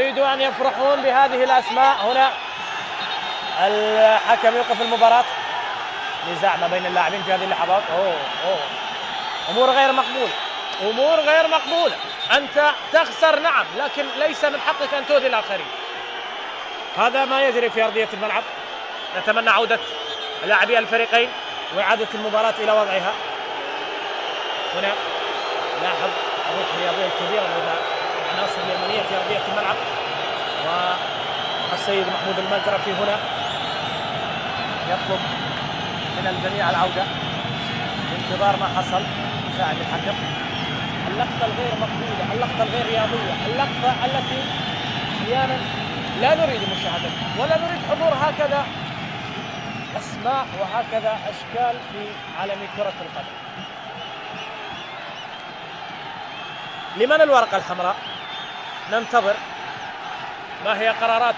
يريدوا أن يفرحون بهذه الأسماء. هنا الحكم يوقف المباراة. نزاع ما بين اللاعبين في هذه اللحظات. أوه أوه. أمور غير مقبولة. أمور غير مقبولة. أنت تخسر نعم لكن ليس من حقك أن تؤذي الآخرين. هذا ما يجري في أرضية الملعب. نتمنى عودة لاعبي الفريقين وإعادة المباراة إلى وضعها. هنا لاحظ الروح الرياضية الكبيرة لدى أرضية الملعب. والسيد محمود المزرفي هنا يطلب من الجميع العودة. في انتظار ما حصل. مساعد الحكم. اللقطة الغير مقبولة اللقطة الغير رياضية اللقطة التي أحيانا لا نريد مشاهدتها ولا نريد حضور. هكذا أسماء وهكذا أشكال في عالم كرة القدم. لمن الورقة الحمراء؟ ننتظر. ما هي قرارات